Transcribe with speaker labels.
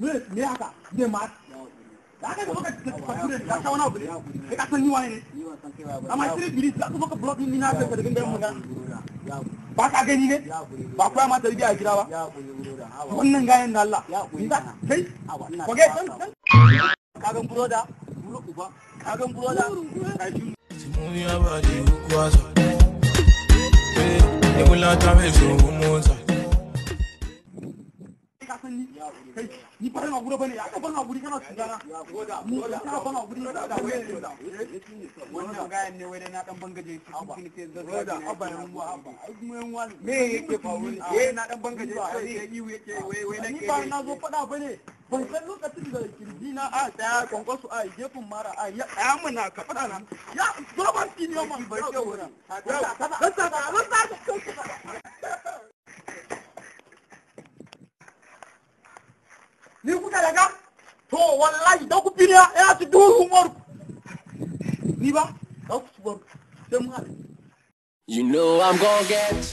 Speaker 1: ne ma da aka zo ka fasure ka abu ne kai ka san ni wani ne amma sai biri za ka zo ka blog ni na ka daga gayan magana ba ka gani ne ba koya ma tarbiyya a gida ba wannan gayan da Allah ni za kai ko ga san kagan buroda buro uba kagan buroda kai shi
Speaker 2: Simuya bari ukwaza Eh, Ekulata mezo umuza
Speaker 1: ka san ni kai ni ba na gura ba ne ya ka ban guri kana tsugana ni ka ban guri da wannan gayan ne wai na dan bangaje ne sai da abba ne mu abba ai mu yan wani me yake faru eh na dan bangaje sai yi yake wai wai na ke ba na zo fada ba ne ban san lokacin da ƙirji na a ɗaya kwankwaso a gefen mara a ya. ya muna ka fada na ya zo ban ki ne man bai ce wurin ka ka ka ni kukalaka to wallahi ndakupirira era eh, tiduru umwaruku niba ndakusubaru semuhari
Speaker 2: You know I'm gonna get you.